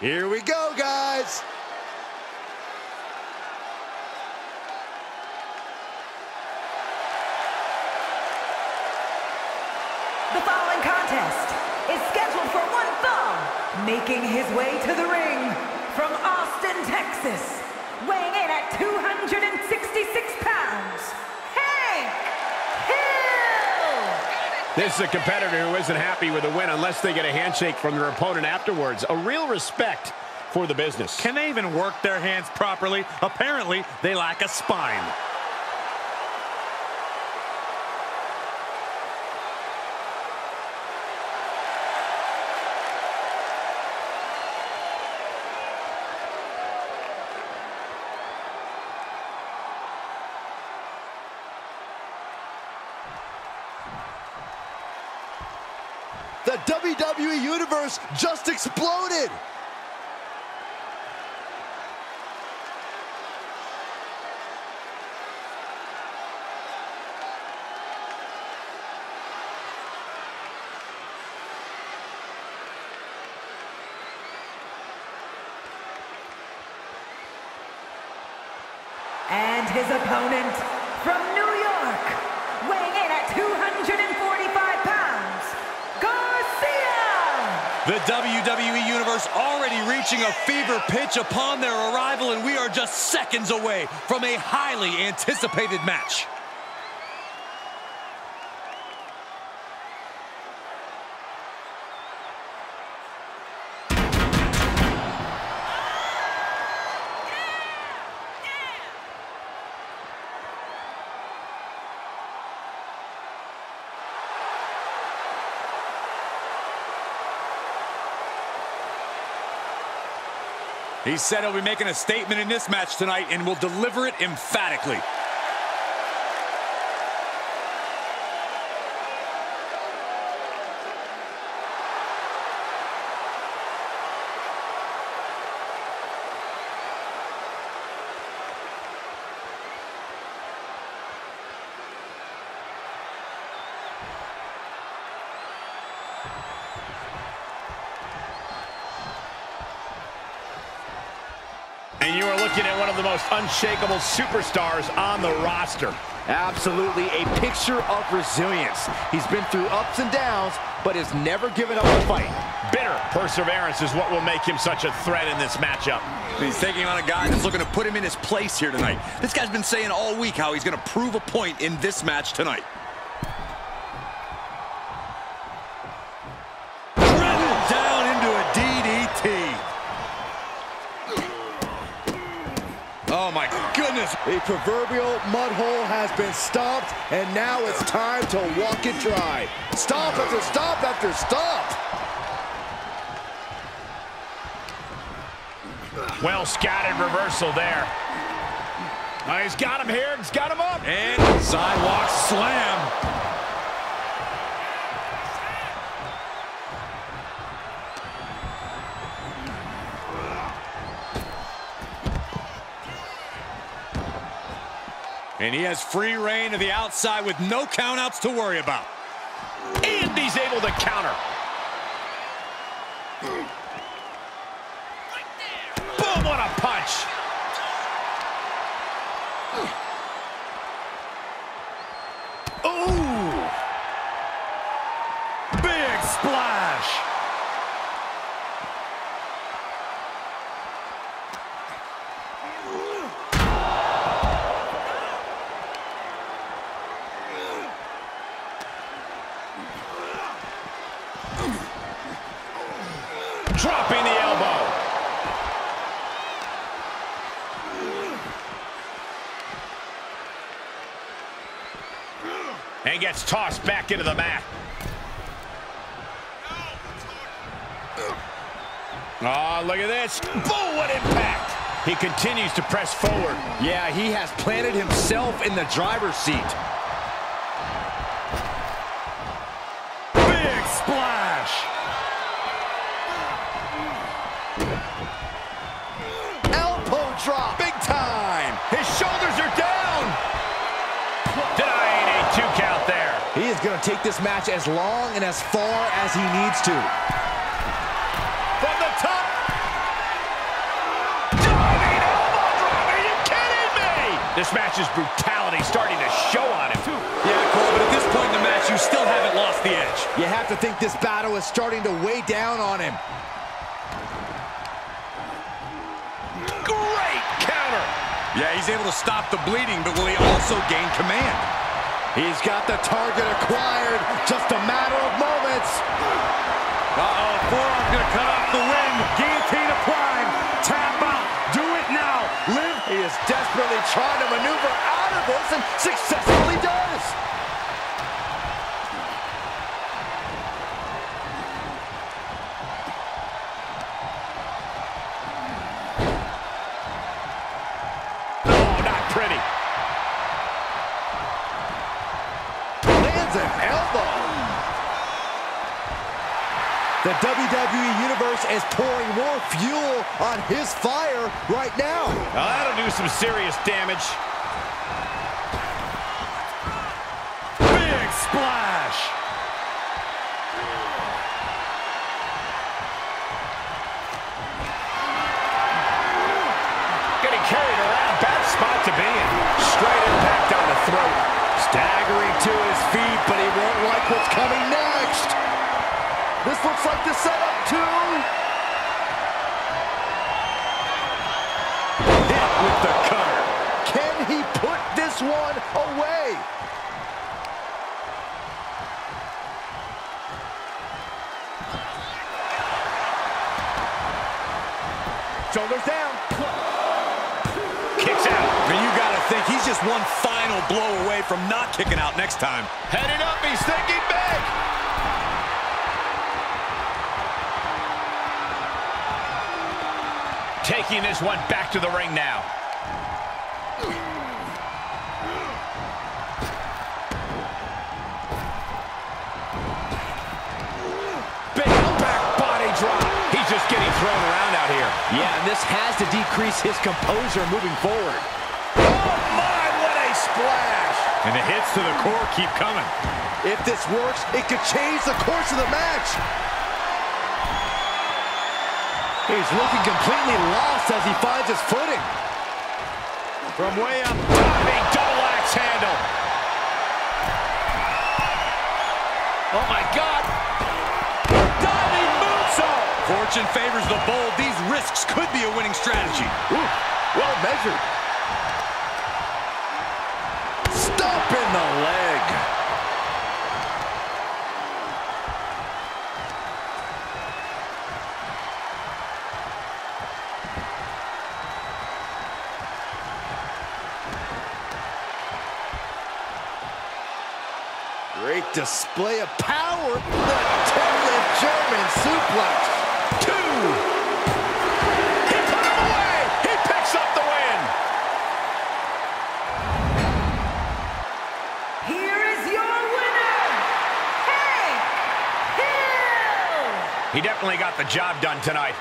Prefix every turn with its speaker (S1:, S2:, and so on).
S1: Here we go, guys.
S2: The following contest is scheduled for one fall, making his way to the ring from Austin, Texas, weighing in at 266
S3: This is a competitor who isn't happy with a win unless they get a handshake from their opponent afterwards. A real respect for the business.
S4: Can they even work their hands properly? Apparently, they lack a spine.
S1: The WWE Universe just exploded.
S2: And his opponent from New York, weighing in at 245
S4: The WWE Universe already reaching a fever pitch upon their arrival, and we are just seconds away from a highly anticipated match. He said he'll be making a statement in this match tonight and will deliver it emphatically.
S3: You are looking at one of the most unshakable superstars on the roster.
S5: Absolutely a picture of resilience. He's been through ups and downs, but has never given up the fight.
S3: Bitter perseverance is what will make him such a threat in this matchup.
S4: He's taking on a guy that's looking to put him in his place here tonight. This guy's been saying all week how he's going to prove a point in this match tonight. Goodness.
S1: A proverbial mud hole has been stomped, and now it's time to walk it dry. Stomp after stomp after stomp.
S3: Well scattered reversal there. Oh, he's got him here. He's got him up.
S4: And sidewalk slam. And he has free reign to the outside with no countouts to worry about.
S3: And he's able to counter. Boom, what a punch.
S4: Ooh! Big splash!
S3: Dropping the elbow. And gets tossed back into the mat. Oh, look at this. Boom, what impact. He continues to press forward.
S5: Yeah, he has planted himself in the driver's seat.
S1: Elbow drop,
S5: big time.
S3: His shoulders are down. Denying a two count there.
S5: He is going to take this match as long and as far as he needs to.
S3: From the top. Diving elbow drop. Are you kidding me? This match's brutality starting to show on him.
S4: Yeah, Cole, but at this point in the match, you still haven't lost the edge.
S1: You have to think this battle is starting to weigh down on him.
S4: Yeah, he's able to stop the bleeding, but will he also gain command?
S1: He's got the target acquired. Just a matter of moments.
S4: Uh-oh, forearm gonna cut off the wind. Guillotine applied. Tap out. Do it now. Live.
S1: He is desperately trying to maneuver out of this and successfully does. An elbow. The WWE Universe is pouring more fuel on his fire right now.
S3: Now, that'll do some serious damage.
S4: Big splash.
S3: Getting carried around. Bad spot to be in. Straight impact on the throat.
S1: Staggering to his feet, coming next. This looks like the setup too.
S4: Hit with the cutter.
S1: Can he put this one away? Shoulders down.
S4: Think he's just one final blow away from not kicking out next time.
S3: Heading up. He's thinking big. Taking this one back to the ring now. Back body drop. He's just getting thrown around out here.
S5: Yeah, and this has to decrease his composure moving forward.
S3: Oh my, what a splash.
S4: And the hits to the core keep coming.
S1: If this works, it could change the course of the match. He's looking completely lost as he finds his footing.
S3: From way up, diving double axe handle. Oh my God. Diving moonsault.
S4: Fortune favors the bold. These risks could be a winning strategy.
S1: Ooh, well measured. Stomp in the leg. Great display of power. The German suplex.
S3: Two. Got the job done tonight.